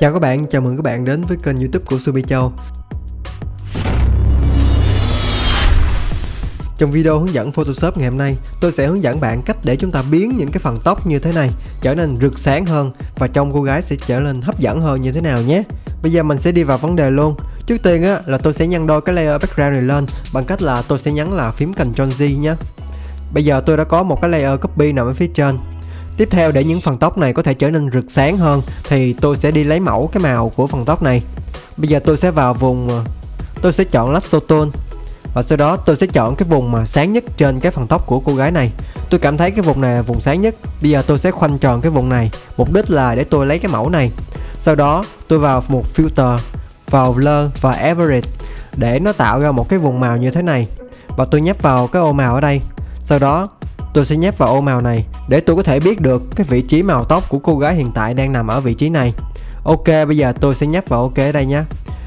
Chào các bạn, chào mừng các bạn đến với kênh youtube của Subi Châu Trong video hướng dẫn Photoshop ngày hôm nay, tôi sẽ hướng dẫn bạn cách để chúng ta biến những cái phần tóc như thế này trở nên rực sáng hơn và trông cô gái sẽ trở nên hấp dẫn hơn như thế nào nhé. Bây giờ mình sẽ đi vào vấn đề luôn. Trước tiên á là tôi sẽ nhân đôi cái layer background này lên bằng cách là tôi sẽ nhấn là phím Ctrl Z nhé. Bây giờ tôi đã có một cái layer copy nằm ở phía trên Tiếp theo để những phần tóc này có thể trở nên rực sáng hơn thì tôi sẽ đi lấy mẫu cái màu của phần tóc này. Bây giờ tôi sẽ vào vùng ờ, tôi sẽ chọn Lasso Tone và sau đó tôi sẽ chọn cái vùng mà sáng nhất trên cái phần tóc của cô gái này. Tôi cảm thấy cái vùng này là vùng sáng nhất. Bây giờ tôi sẽ khoanh tròn cái vùng này. Mục đích là để tôi lấy cái mẫu này. Sau đó tôi vào một filter, vào blur và average để nó tạo ra một cái vùng màu như thế này. Và tôi nhấp vào cái ô màu ở đây. Sau đó tôi sẽ nhấp vào ô màu này để tôi có thể biết được cái vị trí màu tóc của cô gái hiện tại đang nằm ở vị trí này. Ok, bây giờ tôi sẽ nhấp vào ok ở đây nhé.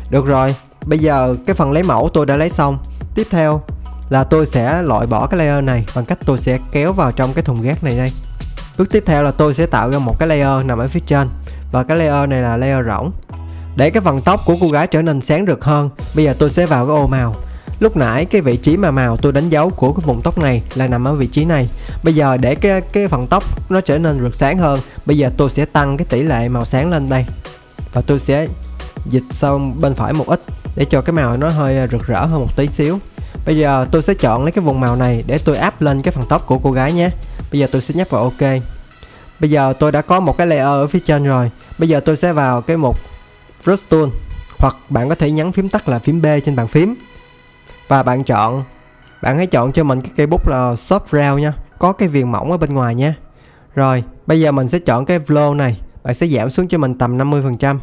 Được rồi, bây giờ cái phần lấy mẫu tôi đã lấy xong. Tiếp theo là tôi sẽ loại bỏ cái layer này bằng cách tôi sẽ kéo vào trong cái thùng gác này đây. Bước tiếp theo là tôi sẽ tạo ra một cái layer nằm ở phía trên và cái layer này là layer rỗng. Để cái phần tóc của cô gái trở nên sáng rực hơn, bây giờ tôi sẽ vào cái ô màu lúc nãy, cái vị trí mà màu tôi đánh dấu của cái vùng tóc này là nằm ở vị trí này. Bây giờ để cái cái phần tóc nó trở nên rực sáng hơn, bây giờ tôi sẽ tăng cái tỷ lệ màu sáng lên đây. Và tôi sẽ dịch sang bên phải một ít để cho cái màu nó hơi rực rỡ hơn một tí xíu. Bây giờ tôi sẽ chọn lấy cái vùng màu này để tôi áp lên cái phần tóc của cô gái nhé. Bây giờ tôi sẽ nhấp vào ok. Bây giờ tôi đã có một cái layer ở phía trên rồi. Bây giờ tôi sẽ vào cái mục brush tool, hoặc bạn có thể nhấn phím tắt là phím B trên bàn phím và bạn chọn, bạn hãy chọn cho mình cái cây bút là soft round nha. Có cái viền mỏng ở bên ngoài nha. Rồi, bây giờ mình sẽ chọn cái flow này. Bạn sẽ giảm xuống cho mình tầm 50%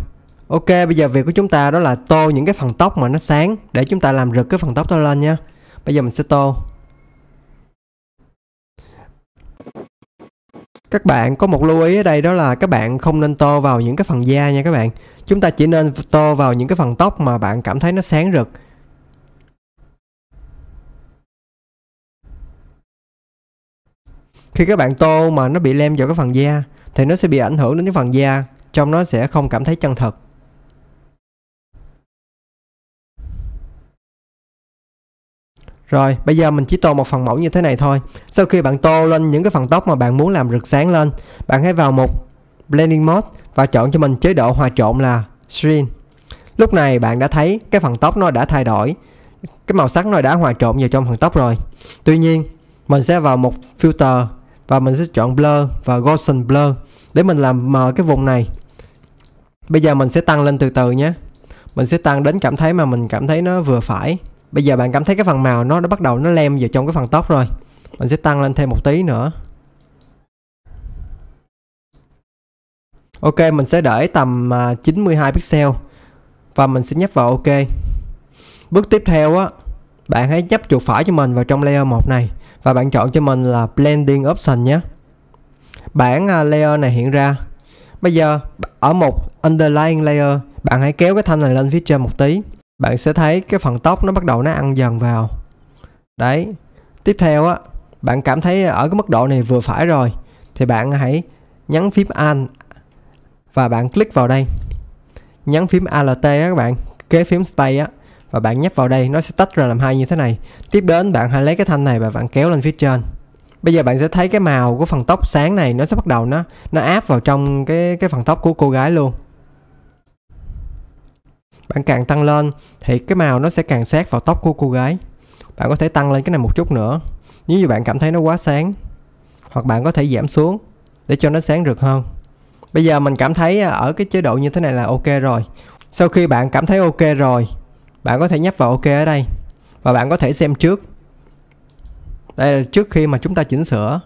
Ok, bây giờ việc của chúng ta đó là tô những cái phần tóc mà nó sáng để chúng ta làm rực cái phần tóc đó lên nha. Bây giờ mình sẽ tô. Các bạn có một lưu ý ở đây đó là các bạn không nên tô vào những cái phần da nha các bạn. Chúng ta chỉ nên tô vào những cái phần tóc mà bạn cảm thấy nó sáng rực. Khi các bạn tô mà nó bị lem vào cái phần da thì nó sẽ bị ảnh hưởng đến cái phần da trong nó sẽ không cảm thấy chân thật Rồi, bây giờ mình chỉ tô một phần mẫu như thế này thôi. Sau khi bạn tô lên những cái phần tóc mà bạn muốn làm rực sáng lên, bạn hãy vào một Blending Mode và chọn cho mình chế độ hòa trộn là Screen. Lúc này bạn đã thấy cái phần tóc nó đã thay đổi, cái màu sắc nó đã hòa trộn vào trong phần tóc rồi. Tuy nhiên, mình sẽ vào một filter và mình sẽ chọn blur và Gaussian blur để mình làm mờ cái vùng này. Bây giờ mình sẽ tăng lên từ từ nhé. Mình sẽ tăng đến cảm thấy mà mình cảm thấy nó vừa phải. Bây giờ bạn cảm thấy cái phần màu nó đã bắt đầu nó lem vào trong cái phần tóc rồi. Mình sẽ tăng lên thêm một tí nữa. Ok, mình sẽ để tầm à, 92 pixel và mình sẽ nhấp vào ok. Bước tiếp theo á, bạn hãy nhấp chuột phải cho mình vào trong layer 1 này và bạn chọn cho mình là blending option nhé. Bảng à, layer này hiện ra. Bây giờ, ở một underlying layer, bạn hãy kéo cái thanh này lên phía trên một tí. Bạn sẽ thấy cái phần tóc nó bắt đầu nó ăn dần vào. Đấy. Tiếp theo á, bạn cảm thấy ở cái mức độ này vừa phải rồi, thì bạn hãy nhấn phím Alt và bạn click vào đây. Nhấn phím Alt á các bạn, kế phím space. á và bạn nhấp vào đây, nó sẽ tách ra làm hai như thế này. Tiếp đến, bạn hãy lấy cái thanh này và bạn kéo lên phía trên. Bây giờ bạn sẽ thấy cái màu của phần tóc sáng này, nó sẽ bắt đầu nó nó áp vào trong cái cái phần tóc của cô gái luôn. Bạn càng tăng lên thì cái màu nó sẽ càng sát vào tóc của cô gái. Bạn có thể tăng lên cái này một chút nữa. Nếu như bạn cảm thấy nó quá sáng, hoặc bạn có thể giảm xuống để cho nó sáng rực hơn. Bây giờ mình cảm thấy ở cái chế độ như thế này là ok rồi. Sau khi bạn cảm thấy ok rồi bạn có thể nhấp vào ok ở đây. Và bạn có thể xem trước. Đây là trước khi mà chúng ta chỉnh sửa.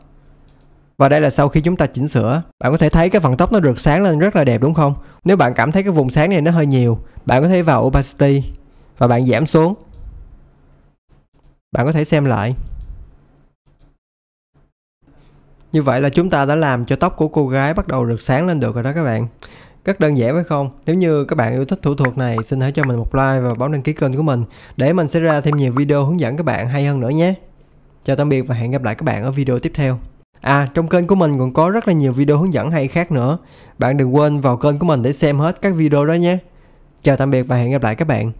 Và đây là sau khi chúng ta chỉnh sửa. Bạn có thể thấy cái phần tóc nó rực sáng lên rất là đẹp, đúng không? Nếu bạn cảm thấy cái vùng sáng này nó hơi nhiều, bạn có thể vào opacity và bạn giảm xuống. Bạn có thể xem lại. Như vậy là chúng ta đã làm cho tóc của cô gái bắt đầu rực sáng lên được rồi đó các bạn rất đơn giản phải không? Nếu như các bạn yêu thích thủ thuật này, xin hãy cho mình một like và bấm đăng ký kênh của mình để mình sẽ ra thêm nhiều video hướng dẫn các bạn hay hơn nữa nhé. Chào tạm biệt và hẹn gặp lại các bạn ở video tiếp theo. À trong kênh của mình còn có rất là nhiều video hướng dẫn hay khác nữa Bạn đừng quên vào kênh của mình để xem hết các video đó nhé Chào tạm biệt và hẹn gặp lại các bạn